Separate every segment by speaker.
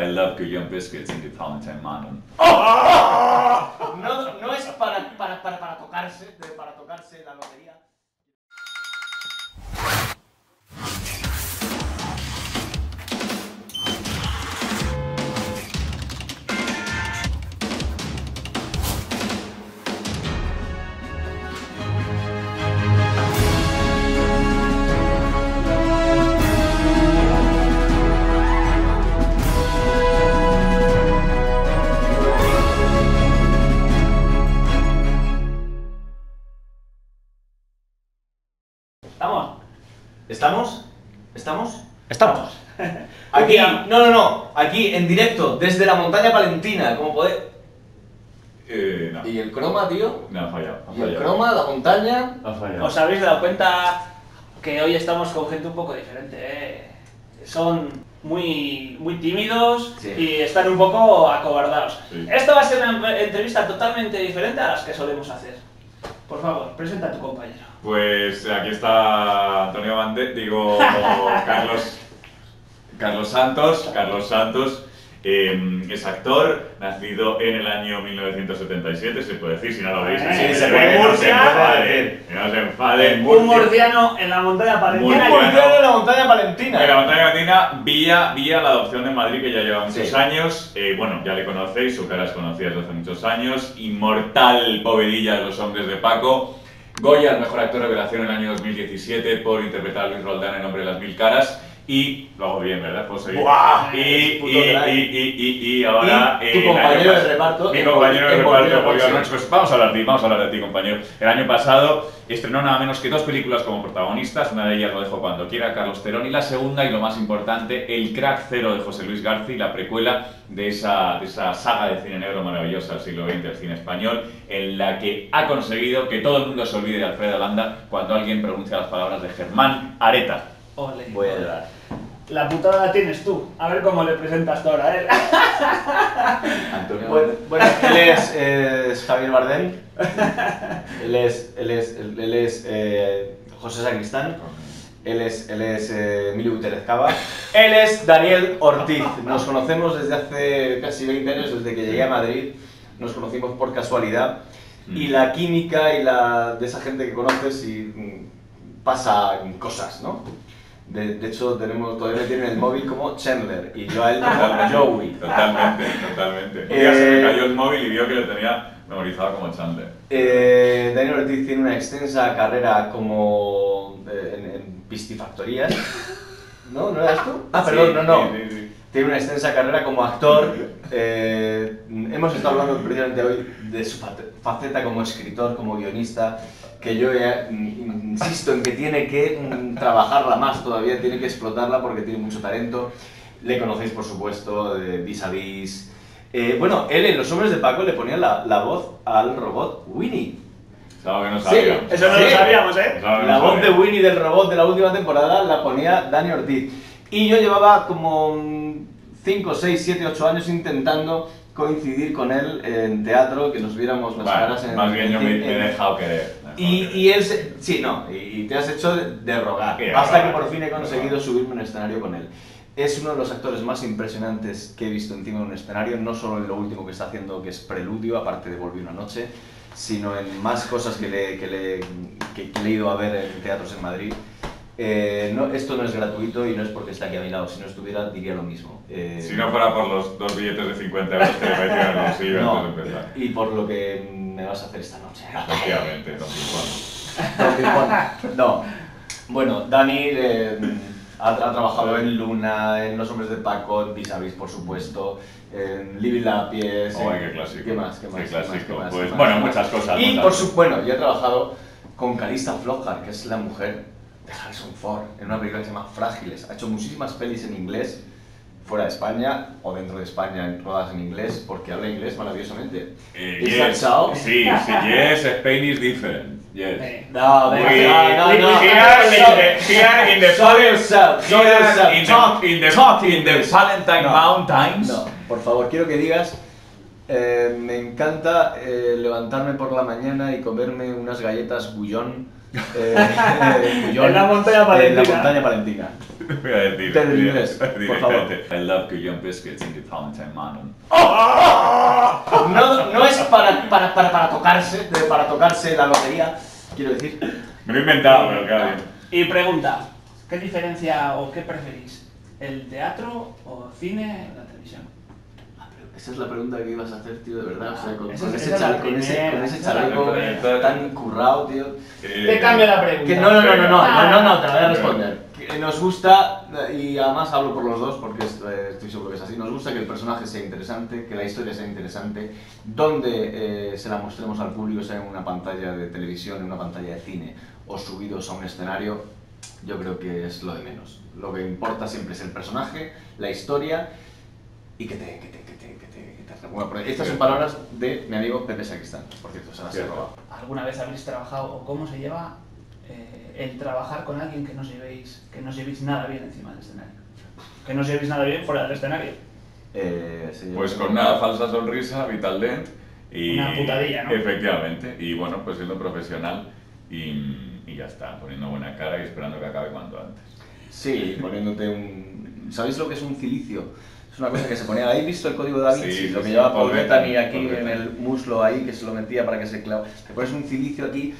Speaker 1: I love Guillaume biscuits in the Valentine Mountain.
Speaker 2: No, no es para, para, para, para tocarse, para tocarse la lotería.
Speaker 3: ¿Estamos?
Speaker 2: ¿Estamos? Estamos. Aquí, no, no, no, aquí en directo, desde la montaña palentina, como podéis...
Speaker 1: Eh, no.
Speaker 2: Y el croma, tío.
Speaker 1: No, ha fallado. Ha
Speaker 2: Y el croma, la montaña.
Speaker 1: Ha fallado.
Speaker 3: ¿Os habéis dado cuenta que hoy estamos con gente un poco diferente? eh? Son muy, muy tímidos
Speaker 2: Sí.
Speaker 3: y están un poco acobardados.
Speaker 1: Sí.
Speaker 3: Esto va a ser una entrevista totalmente diferente a las que solemos hacer. Por favor, presenta a tu compañero.
Speaker 1: Pues aquí está Antonio Bande, digo Carlos, Carlos Santos. Carlos Santos eh, es actor, nacido en el año 1977, se puede decir, si no lo veis.
Speaker 3: Sí,
Speaker 1: así,
Speaker 2: se puede,
Speaker 1: no se enfaden, no se enfaden.
Speaker 3: Un murciano en la montaña palentina.
Speaker 2: Un portero en la montaña palentina.
Speaker 1: En la montaña latina, vía, vía la adopción de Madrid, que ya lleva muchos
Speaker 2: Sí.
Speaker 1: años. Eh, bueno, ya le conocéis, su cara es conocida desde hace muchos años. Inmortal povedilla de los hombres de Paco. Goya, el mejor actor revelación en el año 2017 por interpretar a Luis Roldán en Nombre de las Mil Caras. Y lo hago bien, ¿verdad? Puedo seguir.
Speaker 2: ¡Buah!
Speaker 1: Y, y, y, y, y, y ahora.
Speaker 2: Y
Speaker 1: eh,
Speaker 2: tu
Speaker 1: el
Speaker 2: compañero
Speaker 1: año
Speaker 2: de reparto
Speaker 1: Mi compañero de reparto. Pues vamos a hablar de ti, vamos a hablar de ti, compañero. El año pasado estrenó nada menos que dos películas como protagonistas. Una de ellas lo dejo cuando quiera, Carlos Terón. Y la segunda, y lo más importante, El Crack Cero de José Luis García, la precuela de esa, de esa saga de cine negro maravillosa del siglo XX, el cine español, en la que ha conseguido que todo el mundo se olvide de Alfredo Landa cuando alguien pronuncia las palabras de Germán Areta.
Speaker 3: Ole.
Speaker 2: Voy a llorar.
Speaker 3: La putada la tienes tú. A ver cómo le presentas tú ahora a él.
Speaker 1: Antonio.
Speaker 2: Bueno, bueno, él es, es Javier Bardem. Él es, él es, él, es eh, José Sacristán. Él es, él es eh, Emilio Gutiérrez Cava. Él es Daniel Ortiz. Nos conocemos desde hace casi 20 años, desde que llegué a Madrid. Nos conocimos por casualidad. Y la química y la de esa gente que conoces y mm, pasa cosas, ¿no? De, de hecho, tenemos, todavía me tienen el móvil como Chandler y yo a él como Joey.
Speaker 1: Totalmente, totalmente. Día se
Speaker 2: Eh,
Speaker 1: me cayó el móvil y vio que lo tenía memorizado como Chandler.
Speaker 2: Eh, Daniel Ortiz tiene una extensa carrera como eh, en, en pistifactorías. ¿No? ¿No eras tú? Ah, perdón,
Speaker 1: Sí,
Speaker 2: no, no.
Speaker 1: sí, sí, sí.
Speaker 2: Tiene una extensa carrera como actor. Eh, hemos estado hablando precisamente hoy de su fa- faceta como escritor, como guionista, que yo ya, insisto en que tiene que mm, trabajarla más todavía, tiene que explotarla porque tiene mucho talento. Le conocéis, por supuesto, de Vis a Vis. Eh, bueno, él en Los Hombres de Paco le ponía la, la voz al robot Winnie.
Speaker 1: Algo que no
Speaker 2: Sí,
Speaker 1: sabíamos.
Speaker 3: Eso no
Speaker 2: Sí.
Speaker 3: lo sabíamos, ¿eh?
Speaker 1: Algo que no
Speaker 2: La voz de. Winnie del robot de la última temporada la ponía Dani Ortiz. Y yo llevaba como 5, 6, 7, 8 años intentando coincidir con él en teatro, que nos viéramos las
Speaker 1: Bueno,
Speaker 2: caras en
Speaker 1: más bien yo me,
Speaker 2: en-
Speaker 1: me he dejado querer. me he dejado
Speaker 2: y,
Speaker 1: querer.
Speaker 2: Y él se, sí, no, y te has hecho de, de rogar,
Speaker 1: Sí, de
Speaker 2: hasta que por fin he conseguido subirme a un escenario con él. Es uno de los actores más impresionantes que he visto encima de un escenario, no solo en lo último que está haciendo, que es Preludio, aparte de Volví una noche, sino en más cosas que, le, que, le, que- que le he ido a ver en teatros en Madrid. Eh, no, esto no es gratuito y no es porque está aquí a mi lado, si no estuviera diría lo mismo. Eh,
Speaker 1: Si no fuera por los dos billetes de 50 euros que metieron en el bolsillo
Speaker 2: no,
Speaker 1: antes de empezar.
Speaker 2: y por lo que me vas a hacer esta noche.
Speaker 1: Efectivamente, don.
Speaker 2: No. Bueno, Dani eh, ha, ha trabajado en Luna, en Los Hombres de Paco, en Vis a Vis, por supuesto, en Living la Pies.
Speaker 1: Oh,
Speaker 2: en-
Speaker 1: qué clásico.
Speaker 2: ¿Qué más? ¿Qué más?
Speaker 1: Qué
Speaker 2: ¿Qué más?
Speaker 1: clásico.
Speaker 2: ¿Qué más?
Speaker 1: Pues,
Speaker 2: ¿Qué más?
Speaker 1: bueno,
Speaker 2: ¿Qué más?
Speaker 1: muchas cosas,
Speaker 2: Y por
Speaker 1: cosas.
Speaker 2: su, bueno, yo he trabajado con Calista Flockhart, que es la mujer de Harrison Ford, en una película que se llama Frágiles. Ha hecho muchísimas pelis en inglés, fuera de España o dentro de España, rodadas en inglés, porque habla inglés maravillosamente.
Speaker 1: Eh,
Speaker 2: Is that
Speaker 1: yes.
Speaker 2: so?
Speaker 1: Sí, sí, yes, Spain is different. Yes.
Speaker 3: Eh,
Speaker 2: No,
Speaker 1: We-
Speaker 2: no, no, no.
Speaker 1: Here in the- here in the
Speaker 2: Show yourself, show yourself.
Speaker 1: in the-
Speaker 2: Talk,
Speaker 1: in the-
Speaker 2: talk
Speaker 1: in the
Speaker 2: English.
Speaker 1: Valentine
Speaker 2: No,
Speaker 1: Mountains.
Speaker 2: No, por favor, quiero que digas Eh, me encanta eh, levantarme por la mañana y comerme unas galletas Gullón. eh, eh,
Speaker 3: En la montaña
Speaker 2: En la
Speaker 3: palentina.
Speaker 2: montaña palentina.
Speaker 1: Voy a decir.
Speaker 2: Inglés, por favor.
Speaker 1: I love Guillaume biscuits in the fountain man.
Speaker 2: No, no es para, para, para, para tocarse, para tocarse la lotería, quiero decir.
Speaker 1: Me lo he inventado, pero claro. bien.
Speaker 3: Y pregunta, ¿qué diferencia o qué preferís? ¿El teatro o cine o la televisión?
Speaker 2: Esa es la pregunta que ibas a hacer, tío, de verdad. O sea, con,
Speaker 3: Esa
Speaker 2: con
Speaker 3: es-
Speaker 2: ese, chal- con ese, con ese chaleco tan currado, tío.
Speaker 1: Eh,
Speaker 3: Te cambio la pregunta.
Speaker 2: Que no, no, no, no, no, no, no, no, te la voy a
Speaker 1: Ah.
Speaker 2: responder. Que nos gusta, y además hablo por los dos porque eh, estoy seguro que es así, nos gusta que el personaje sea interesante, que la historia sea interesante, donde eh, se la mostremos al público, sea en una pantalla de televisión, en una pantalla de cine o subidos a un escenario, yo creo que es lo de menos. Lo que importa siempre es el personaje, la historia y que te... Que te, que te, que te, que te- Bueno, pero estas son palabras de mi amigo Pepe Sacristán, por cierto, se las he robado.
Speaker 3: ¿Alguna vez habéis trabajado o cómo se lleva eh, el trabajar con alguien que no os llevéis, que no os llevéis nada bien encima del escenario? Que no os llevéis nada bien fuera del escenario.
Speaker 2: Eh,
Speaker 1: Pues con una falsa sonrisa, Vital Dent. Y,
Speaker 3: Una putadilla, ¿no?
Speaker 1: Efectivamente. Y bueno, pues siendo profesional y, y ya está, poniendo buena cara y esperando que acabe cuanto antes.
Speaker 2: Sí, poniéndote un... ¿Sabéis lo que es un cilicio? Es una cosa que se ponía... ¿Habéis visto el código de Da Vinci?
Speaker 1: Sí,
Speaker 2: lo que
Speaker 1: sí,
Speaker 2: lleva Paul Bettany aquí en el muslo ahí, que se lo metía para que se clava. Te pones un cilicio aquí...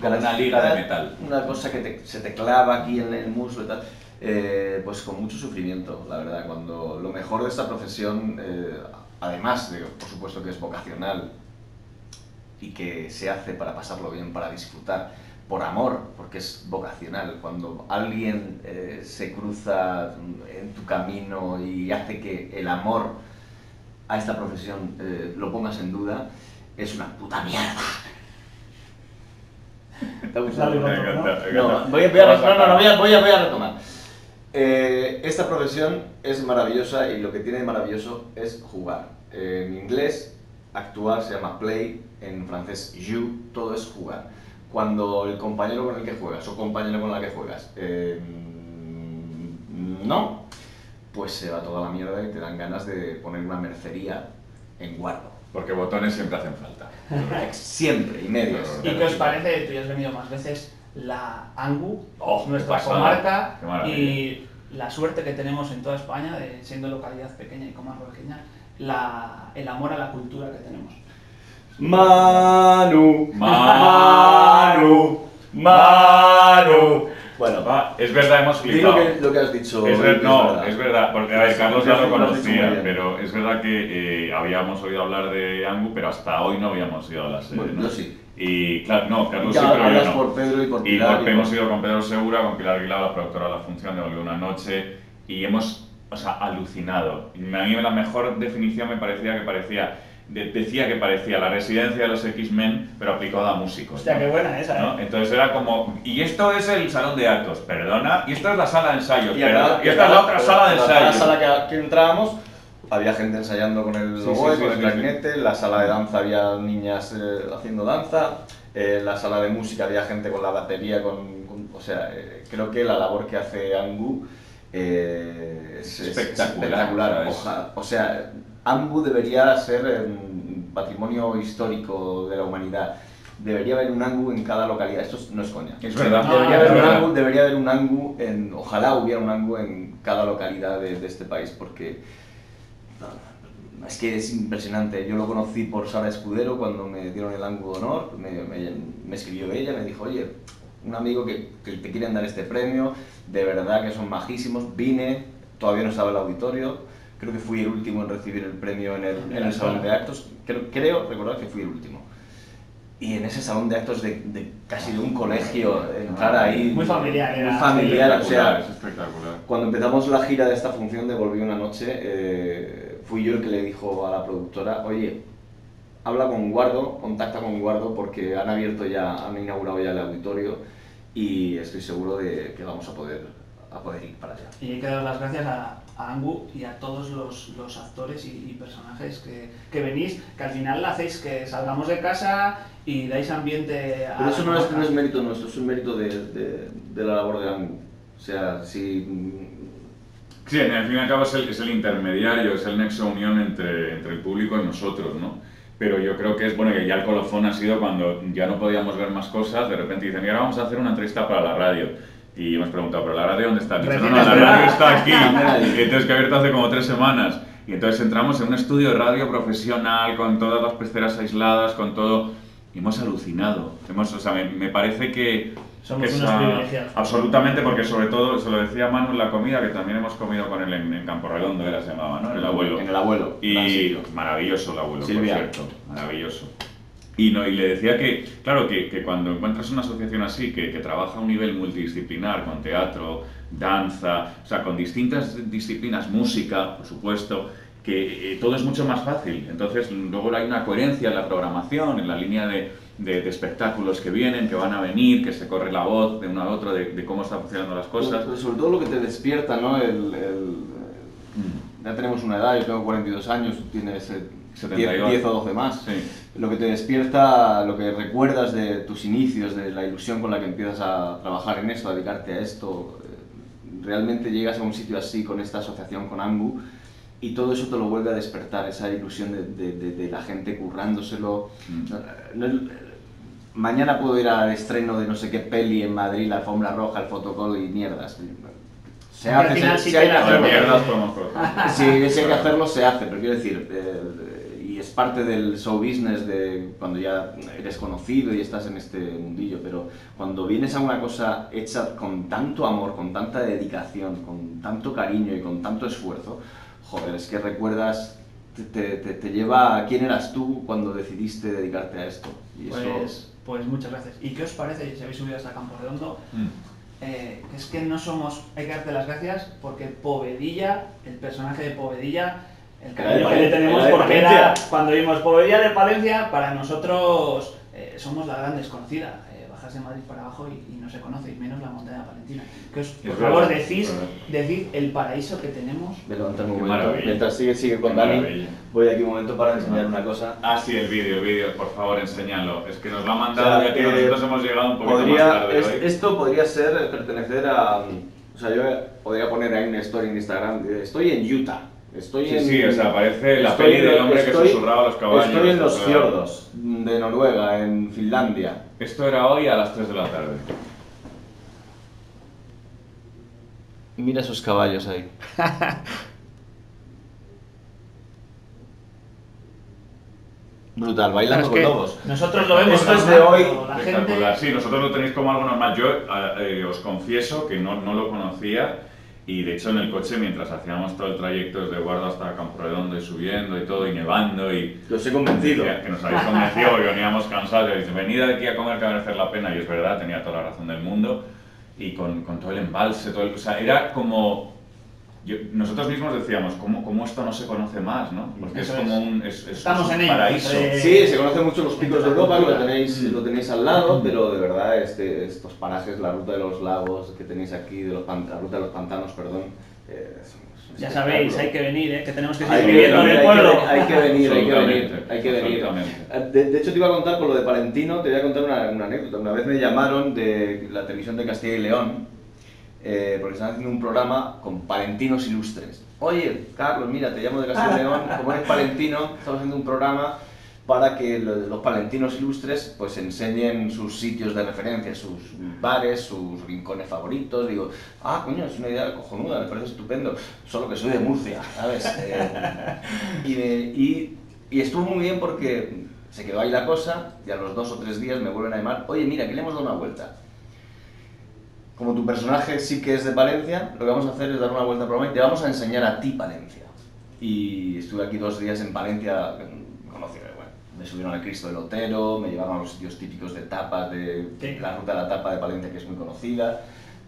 Speaker 1: Con una liga de metal.
Speaker 2: Una cosa que te- se te clava aquí en el muslo y tal. Eh, pues con mucho sufrimiento, la verdad. Cuando lo mejor de esta profesión, eh, además de, por supuesto, que es vocacional y que se hace para pasarlo bien, para disfrutar, por amor, porque es vocacional. Cuando alguien eh, se cruza en tu camino y hace que el amor a esta profesión eh, lo pongas en duda, es una puta mierda. ¿Te ha gustado?
Speaker 1: Me
Speaker 3: ¿no?
Speaker 1: encanta, me
Speaker 2: No,
Speaker 1: encanta.
Speaker 2: voy a, voy a-
Speaker 1: Vamos
Speaker 2: no, no, no, voy
Speaker 1: acabar.
Speaker 2: a, voy a- voy a retomar. Eh, esta profesión es maravillosa y lo que tiene de maravilloso es jugar. En inglés, actuar se llama play, en francés, jou, todo es jugar. Cuando el compañero con el que juegas o compañero con la que juegas eh, no, pues se va toda la mierda y te dan ganas de poner una mercería en guardo.
Speaker 1: Porque botones siempre hacen falta.
Speaker 2: Siempre, y medios.
Speaker 3: ¿Y qué os parece? Tú ya has venido más veces la Angu,
Speaker 1: Oh,
Speaker 3: nuestra comarca, y la suerte que tenemos en toda España, de siendo localidad pequeña y comarca pequeña, la, el amor a la cultura que tenemos.
Speaker 2: Manu,
Speaker 1: Manu,
Speaker 2: Manu. Bueno,
Speaker 1: Va, es verdad, hemos flipado.
Speaker 2: lo que, lo que has dicho.
Speaker 1: Es ver- no,
Speaker 2: verdad.
Speaker 1: es verdad, porque a ver, Carlos ya lo conocía, pero es verdad que eh, habíamos oído hablar de Angu, pero hasta hoy no habíamos ido a la sede.
Speaker 2: Bueno,
Speaker 1: ¿no?
Speaker 2: yo sí.
Speaker 1: Y claro, no, Carlos
Speaker 2: Ya
Speaker 1: sí, pero yo no.
Speaker 2: por Pedro y por
Speaker 1: Y
Speaker 2: Pilar.
Speaker 1: por- hemos ido con Pedro Segura, con Pilar Aguilar, la productora de la función de Volvió una noche, y hemos, o sea, alucinado. Y a mí la mejor definición me parecía que parecía, de- decía que parecía la residencia de los X-Men, pero aplicada a músicos.
Speaker 3: Hostia,
Speaker 1: ¿no?
Speaker 3: qué buena esa,
Speaker 1: ¿no?
Speaker 3: ¿eh?
Speaker 1: Entonces era como, y esto es el salón de actos, perdona, y esto es la sala de ensayos,
Speaker 2: Y, acá-
Speaker 1: y esta es la otra sala de
Speaker 2: la
Speaker 1: ensayos.
Speaker 2: sala que, que entrábamos, había gente ensayando con el
Speaker 1: Sí,
Speaker 2: oboe,
Speaker 1: sí,
Speaker 2: con
Speaker 1: sí,
Speaker 2: el
Speaker 1: sí,
Speaker 2: clarinete, en la sala de danza había niñas eh, haciendo danza, en la sala de música había gente con la batería, con, con- o sea, eh, creo que la labor que hace Angu eh, es, es
Speaker 1: Espectacular,
Speaker 2: espectacular. o sea, Angu debería ser em, patrimonio histórico de la humanidad. Debería haber un Angu en cada localidad. Esto es- no es coña.
Speaker 1: Es verdad.
Speaker 2: Debería,
Speaker 3: Ah,
Speaker 2: haber
Speaker 3: es
Speaker 2: un
Speaker 1: verdad.
Speaker 2: Angu, debería haber un Angu en, ojalá hubiera un Angu en cada localidad de, de este país, porque es que es impresionante. Yo lo conocí por Sara Escudero cuando me dieron el Angu de honor, me, me- me escribió ella, me dijo, oye, un amigo que, que te quieren dar este premio, de verdad que son majísimos, vine, todavía no estaba el auditorio, creo que fui el último en recibir el premio en el, en el salón de actos, creo, creo recordar que fui el último. Y en ese salón de actos de, de casi de un colegio, entrar ahí...
Speaker 3: Muy familiar,
Speaker 2: Muy
Speaker 3: era.
Speaker 2: familiar, o sea,
Speaker 1: es espectacular.
Speaker 2: cuando empezamos la gira de esta función de Volví una noche, eh, fui yo el que le dijo a la productora, oye, habla con Guardo, contacta con Guardo porque han abierto ya, han inaugurado ya el auditorio y estoy seguro de que vamos a poder, a poder ir para allá.
Speaker 3: Y hay que dar las gracias a, a Angu y a todos los, los actores y, y personajes que, que venís, que al final hacéis que salgamos de casa y dais ambiente a
Speaker 2: Pero eso no es, no es mérito nuestro, es un mérito de, de- de la labor de Angu. O sea, si
Speaker 1: Sí, en el fin y al cabo es el, es el intermediario, es el nexo de unión entre, entre el público y nosotros, ¿no? Pero yo creo que es, bueno, que ya el colofón ha sido cuando ya no podíamos ver más cosas, de repente dicen, y ahora vamos a hacer una entrevista para la radio. Y hemos preguntado, ¿pero la radio dónde está? Y dicen, no, no, la radio está aquí. Y entonces que ha abierto hace como tres semanas. Y entonces entramos en un estudio de radio profesional, con todas las peceras aisladas, con todo. Y hemos alucinado. Hemos, o sea, me, me parece que.
Speaker 3: Somos
Speaker 1: que
Speaker 3: unos
Speaker 1: esa-
Speaker 3: privilegiados.
Speaker 1: Absolutamente, porque sobre todo, se lo decía Manu en la comida, que también hemos comido con él en, en Campo Redondo, era, se llamaba, ¿no? El abuelo.
Speaker 2: En el abuelo.
Speaker 1: Y maravilloso el abuelo,
Speaker 2: Silvia.
Speaker 1: por cierto, maravilloso. Y, no, y le decía que, claro, que, que cuando encuentras una asociación así, que, que trabaja a un nivel multidisciplinar, con teatro, danza, o sea, con distintas disciplinas, música, por supuesto, que eh, todo es mucho más fácil. Entonces, luego hay una coherencia en la programación, en la línea de, de- de espectáculos que vienen, que van a venir, que se corre la voz de uno a otro de, de cómo están funcionando las cosas.
Speaker 2: Pero sobre todo lo que te despierta, ¿no? El, el-
Speaker 1: Mm.
Speaker 2: ya tenemos una edad, yo tengo 42 años, tú tienes eh, 10,
Speaker 1: 72.
Speaker 2: 10 o 12 más.
Speaker 1: Sí.
Speaker 2: Lo que te despierta, lo que recuerdas de tus inicios, de la ilusión con la que empiezas a trabajar en esto, a dedicarte a esto, eh, realmente llegas a un sitio así con esta asociación con Angu y todo eso te lo vuelve a despertar, esa ilusión de, de- de- de la gente currándoselo.
Speaker 1: Mm.
Speaker 2: No- no- mañana puedo ir al estreno de no sé qué peli en Madrid, la alfombra roja, el fotocall y mierdas. Se hace, se- si hay
Speaker 3: que
Speaker 2: hacerlo.
Speaker 1: mierdas.
Speaker 2: Sí, si hay que hacerlo, se hace, pero quiero decir, eh, y es parte del show business de cuando ya eres conocido y estás en este mundillo, pero cuando vienes a una cosa hecha con tanto amor, con tanta dedicación, con tanto cariño y con tanto esfuerzo, joder, es que recuerdas, te, te- te- lleva a quién eras tú cuando decidiste dedicarte a esto. Y eso,
Speaker 3: Pues, pues muchas gracias. ¿Y qué os parece si habéis subido hasta Campo Redondo?
Speaker 1: Mm.
Speaker 3: Eh, es que no somos, hay que darte las gracias porque Povedilla, el personaje de Povedilla, que le tenemos
Speaker 2: de
Speaker 3: porque
Speaker 2: Palencia.
Speaker 3: era, cuando vimos Povedilla de Palencia, para nosotros eh, somos la gran desconocida. Eh, bajas de Madrid para abajo y, y no se conoce, y menos la montaña palentina. Que os, por favor,
Speaker 1: verdad,
Speaker 3: decís, decid el paraíso que tenemos.
Speaker 2: me levanto un momento.
Speaker 1: maravilla.
Speaker 2: Mientras sigue, sigue con Dani, voy aquí un momento para enseñar una cosa.
Speaker 1: Ah, sí, el vídeo, el vídeo, por favor, enséñalo. Es que nos lo ha mandado
Speaker 2: O sea,
Speaker 1: y a ti
Speaker 2: eh,
Speaker 1: nosotros hemos llegado un poquito
Speaker 2: Podría-
Speaker 1: más tarde
Speaker 2: es-
Speaker 1: hoy.
Speaker 2: esto podría ser eh, pertenecer a. O sea, yo podría poner ahí una story en Instagram. Estoy en Utah. Estoy
Speaker 1: Sí,
Speaker 2: en,
Speaker 1: sí, o sea, parece la peli del hombre que
Speaker 2: estoy-
Speaker 1: susurraba a los caballos.
Speaker 2: Estoy en los fiordos de Noruega, en Finlandia.
Speaker 1: Esto era hoy a las 3 de la tarde.
Speaker 2: Mira esos caballos ahí. Brutal, bailando
Speaker 3: Es
Speaker 2: con
Speaker 3: que
Speaker 2: lobos.
Speaker 3: Nosotros lo vemos
Speaker 2: Esto es de hoy.
Speaker 3: la
Speaker 1: Espectacular.
Speaker 3: gente...
Speaker 1: Sí, nosotros lo tenéis como algo normal. Yo eh, os confieso que no, no lo conocía y de hecho en el coche mientras hacíamos todo el trayecto desde Guardo hasta Campo Redondo y subiendo y todo y nevando y
Speaker 2: Los he convencido.
Speaker 1: que que nos habéis convencido porque veníamos cansados. Y dice, venid aquí a comer que va a merecer la pena y es verdad, tenía toda la razón del mundo. Y con, con todo el embalse, todo el- o sea, era como yo- nosotros mismos decíamos, ¿cómo, ¿cómo esto no se conoce más? ¿no? Porque
Speaker 3: Eso
Speaker 1: es como un, es, es
Speaker 3: Estamos
Speaker 1: un
Speaker 3: en
Speaker 1: paraíso.
Speaker 3: entre-
Speaker 2: Sí, se conocen mucho los picos de Europa, que lo tenéis, lo tenéis al lado, pero de verdad este, estos parajes, la ruta de los lagos que tenéis aquí, de los pan- la ruta de los pantanos, perdón. eh,
Speaker 3: Ya sabéis, hay que venir, ¿eh? que tenemos que seguir viviendo en el
Speaker 2: hay que
Speaker 3: pueblo.
Speaker 2: venir, hay que venir, hay que venir, hay que venir. Eh, De, de hecho, te iba a contar con lo de Palentino, te voy a contar una, una anécdota. Una vez me llamaron de la televisión de Castilla y León, eh, porque están haciendo un programa con palentinos ilustres. Oye, Carlos, mira, te llamo de Castilla León, como eres palentino, estamos haciendo un programa para que lo- los palentinos ilustres pues enseñen sus sitios de referencia, sus bares, sus rincones favoritos. Digo, ah, coño, es una idea cojonuda, me parece estupendo. Solo que soy de Murcia, ¿sabes? Eh, y, y- y estuvo muy bien porque se quedó ahí la cosa y a los dos o tres días me vuelven a llamar, oye, mira, que le hemos dado una vuelta. Como tu personaje sí que es de Palencia, lo que vamos a hacer es dar una vuelta al programa y te vamos a enseñar a ti Palencia. Y estuve aquí dos días en Palencia, conocí, bueno, me subieron al Cristo del Otero, me llevaron a los sitios típicos de tapas, de la ruta de la tapa de Palencia que es muy conocida,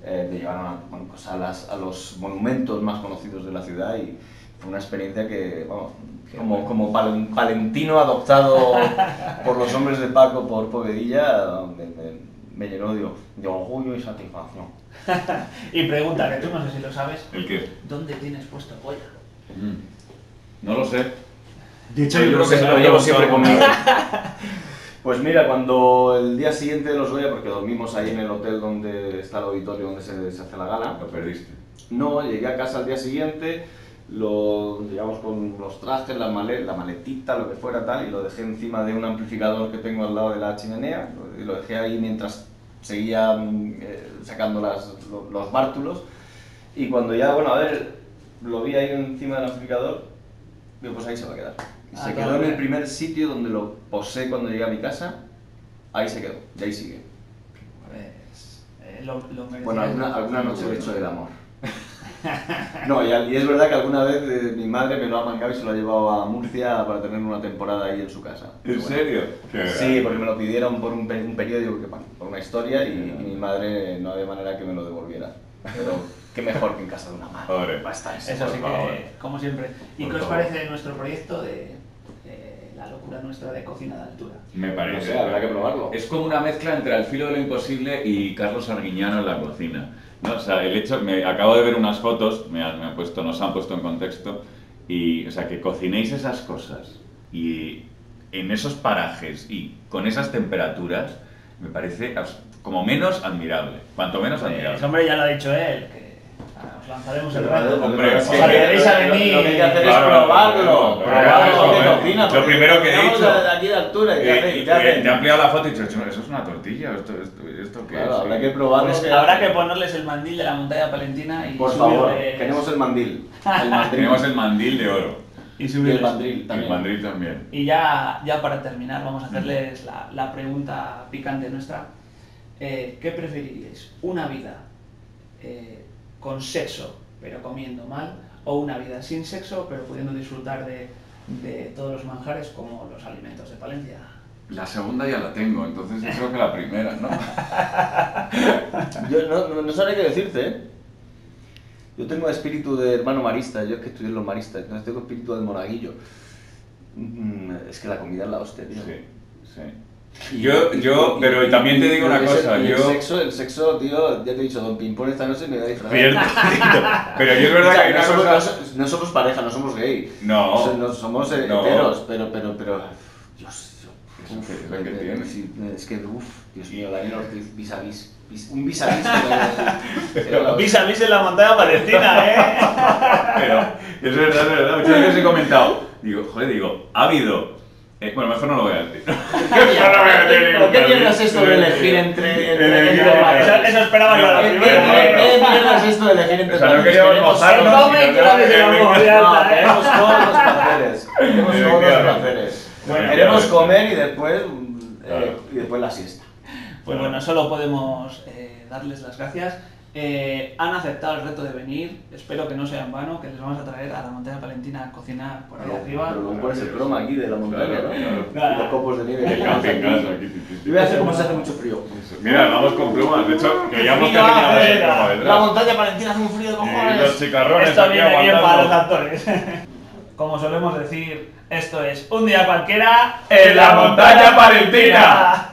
Speaker 2: eh, me llevaron a, bueno, pues a, las- a los monumentos más conocidos de la ciudad y fue una experiencia que, vamos, como, como pal- palentino adoptado por los hombres de Paco por Povedilla, me, me- me llenó de, de orgullo y satisfacción.
Speaker 3: Y pregunta, que tú no sé si lo sabes,
Speaker 1: ¿El qué?
Speaker 3: ¿dónde tienes puesto Goya?
Speaker 1: No lo sé.
Speaker 2: De
Speaker 1: hecho, yo creo que se lo llevo siempre
Speaker 2: conmigo. Pues mira, cuando el día siguiente de los Goya, porque dormimos ahí en el hotel donde está el auditorio donde se, se hace la gala,
Speaker 1: Lo perdiste.
Speaker 2: no, llegué a casa al día siguiente, lo llegamos con los trajes, la, male- la maletita, lo que fuera tal, y lo dejé encima de un amplificador que tengo al lado de la chimenea, y lo dejé ahí mientras seguía mm, eh, sacando las, lo- los bártulos, y cuando ya, bueno, a ver, lo vi ahí encima del amplificador, digo, pues ahí se va a quedar. Y
Speaker 3: Ah,
Speaker 2: se quedó en el primer sitio donde lo posé cuando llegué a mi casa, ahí se quedó, y ahí sigue.
Speaker 3: Pues, eh, lo, lo.
Speaker 2: Bueno, alguna, alguna noche he hecho el amor. No, y, es verdad que alguna vez eh, mi madre me lo ha mangado y se lo ha llevado a Murcia para tener una temporada ahí en su casa.
Speaker 1: ¿En
Speaker 2: Bueno.
Speaker 1: serio?
Speaker 2: Sí, porque me lo pidieron por un, un periódico, que, por una historia, y, y mi madre no había manera que me lo devolviera. Pero qué mejor que en casa de una madre.
Speaker 1: Pobre.
Speaker 2: Va a estar
Speaker 3: Eso
Speaker 1: por
Speaker 3: sí
Speaker 1: favor.
Speaker 3: que, como siempre. ¿Y
Speaker 1: Por
Speaker 3: qué os
Speaker 1: favor.
Speaker 3: parece nuestro proyecto de, de la locura nuestra de cocina de altura?
Speaker 1: Me parece.
Speaker 2: No sé, habrá que probarlo.
Speaker 1: Es como una mezcla entre Al filo de lo imposible y Carlos Arguiñano en la cocina. ¿No? O sea, el hecho, me acabo de ver unas fotos, me han, me han puesto, nos han puesto en contexto, y, o sea, que cocinéis esas cosas y en esos parajes y con esas temperaturas, me parece como menos admirable. Cuanto menos
Speaker 3: Pues,
Speaker 1: admirable.
Speaker 3: hombre, ya lo ha dicho él, lanzaremos el reto.
Speaker 1: hombre,
Speaker 3: os atreveréis a
Speaker 2: Lo-
Speaker 3: venir.
Speaker 2: Lo que hay que hacer es probarlo. Probarlo de.
Speaker 1: Lo primero que he dicho.
Speaker 2: de aquí de altura.
Speaker 1: te ha ampliado la foto y te he dicho, eso es una tortilla, esto, esto, qué es.
Speaker 2: habrá que probarlo.
Speaker 3: Pues habrá que ponerles el mandil de la montaña palentina y
Speaker 2: Por favor, queremos el mandil.
Speaker 1: Tenemos el mandil de oro.
Speaker 3: y
Speaker 2: el mandril
Speaker 1: Y el
Speaker 2: también.
Speaker 1: mandil también.
Speaker 3: Y ya, ya para terminar, vamos a hacerles la, la pregunta picante nuestra. Eh, ¿Qué preferiríais? ¿Una vida eh, con sexo, pero comiendo mal? ¿O una vida sin sexo, pero pudiendo disfrutar de, de todos los manjares como los alimentos de Palencia?
Speaker 1: La segunda ya la tengo, entonces yo creo que la primera, ¿no?
Speaker 2: Yo no, no, no sabría qué decirte, ¿eh? Yo tengo espíritu de hermano marista, yo es que estudié en los maristas, entonces tengo espíritu de monaguillo. Mm, Es que la comida es la hostia, tío.
Speaker 1: Sí, sí. Yo, yo, pero también te digo una
Speaker 2: el
Speaker 1: cosa,
Speaker 2: y
Speaker 1: yo...
Speaker 2: El sexo, el sexo, tío, ya te he dicho, Don Pimpón esta noche me va a disfrazar.
Speaker 1: Cierto, pero yo es verdad
Speaker 2: O sea,
Speaker 1: que hay
Speaker 2: no,
Speaker 1: una
Speaker 2: somos,
Speaker 1: cosa...
Speaker 2: no no somos pareja, no somos gay.
Speaker 1: No.
Speaker 2: O sea, no somos eh,
Speaker 1: No.
Speaker 2: heteros, pero, pero, pero. Dios, yo-
Speaker 1: Eso
Speaker 2: uf,
Speaker 1: que- es lo
Speaker 2: eh,
Speaker 1: que
Speaker 2: eh,
Speaker 1: tiene.
Speaker 2: sí, es que, uff, Dios mío, Daniel Ortiz, vis a vis. un vis a vis.
Speaker 3: Vis a vis en la montaña palentina, ¿eh?
Speaker 1: Pero es verdad, es verdad. Muchas veces he comentado, digo, joder, digo, ha habido... eh, bueno, mejor no lo voy a decir.
Speaker 2: ¿Qué mierda? ¿Pero qué mierda es esto de elegir entre.
Speaker 3: Eso, eso esperaba yo la
Speaker 2: ¿Qué, qué,
Speaker 3: primera.
Speaker 2: qué-
Speaker 3: ¿eh?
Speaker 2: qué mierda es esto de elegir entre
Speaker 1: O sea, no queríamos
Speaker 2: Queremos-
Speaker 1: mojarnos,
Speaker 3: no me
Speaker 2: todos los placeres. Queremos todos los
Speaker 1: Efectivamente.
Speaker 2: placeres.
Speaker 1: Bueno,
Speaker 2: Queremos comer y después. mm, eh, y después la siesta.
Speaker 3: Pues bueno, solo podemos eh, darles las gracias. Eh, han aceptado el reto de venir. Espero que no sea en vano, que les vamos a traer a la montaña palentina a cocinar por ahí arriba.
Speaker 2: pero luego pones el croma aquí de la montaña,
Speaker 1: Claro,
Speaker 2: ¿no?
Speaker 1: claro.
Speaker 2: Y los copos de nieve.
Speaker 1: Que en casa.
Speaker 2: aquí. Y voy a hacer como se hace mucho frío.
Speaker 1: Mira, vamos con plumas. De hecho, que ya hemos terminado ese programa
Speaker 2: La
Speaker 1: detrás.
Speaker 2: montaña palentina hace un frío de
Speaker 1: Y los
Speaker 2: cojones.
Speaker 1: chicarrones
Speaker 3: Esto
Speaker 1: aquí
Speaker 3: viene bien para los actores. Como solemos decir, esto es un día cualquiera
Speaker 1: En la montaña palentina.